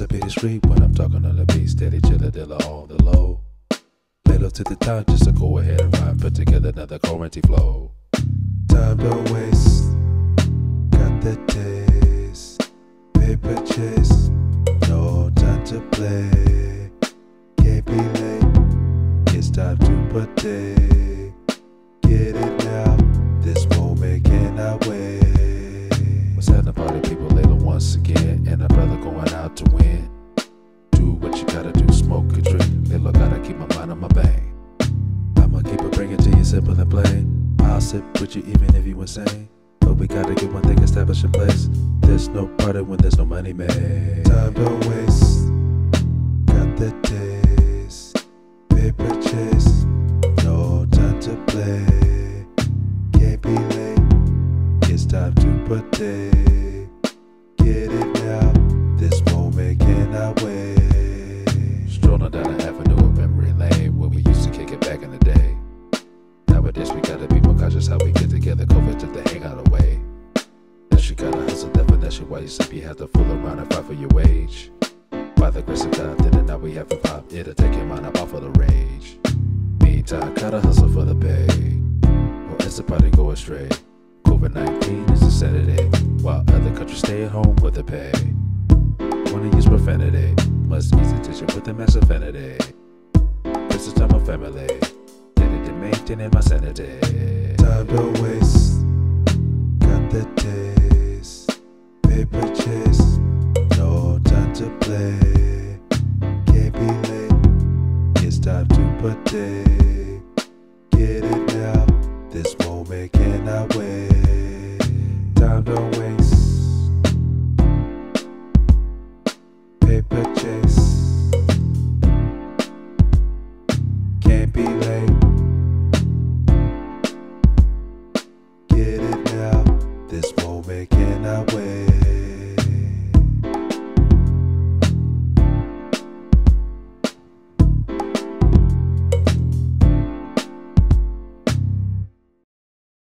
a pity street when I'm talking on the beat, steady chiller dilla on the low. Low to the top just to go ahead and rhyme, put together another quarantine flow. Time don't waste, got the taste. Paper chase, no time to play. Can't be late, it's time to partake. Get it now, this moment cannot wait. What's happening, party people? LALO once again, and a brother going out to win. Do what you gotta do, smoke a drink. LALO gotta keep my mind on my bang. I'ma keep it bringing to you simple and plain. I'll sit with you even if you insane. But we gotta get one thing established in place. There's no party when there's no money made. Time don't waste. Got the taste. Paper chase. No time to play. Can't be late. It's time to put Get Nowadays we gotta be more cautious how we get together. COVID took the hang out away. Now you gotta hustle definition why you sleep, you have to fool around and fight for your wage. By the grace of God, then and now we have hip hop. It'll take your mind up off of the rage. Meantime, gotta hustle for the pay. Or else the party go astray. COVID 19 is a Saturday, while other countries stay at home with the pay. Wanna use profanity, must ease attention with the mass affinity. This is time of family, acting in my sanity. Cyber waste, got the taste. Paper chase, no time to play. Can't be late, it's time to partake. Get it now, this moment cannot wait. Time don't waste. Paper chase. again.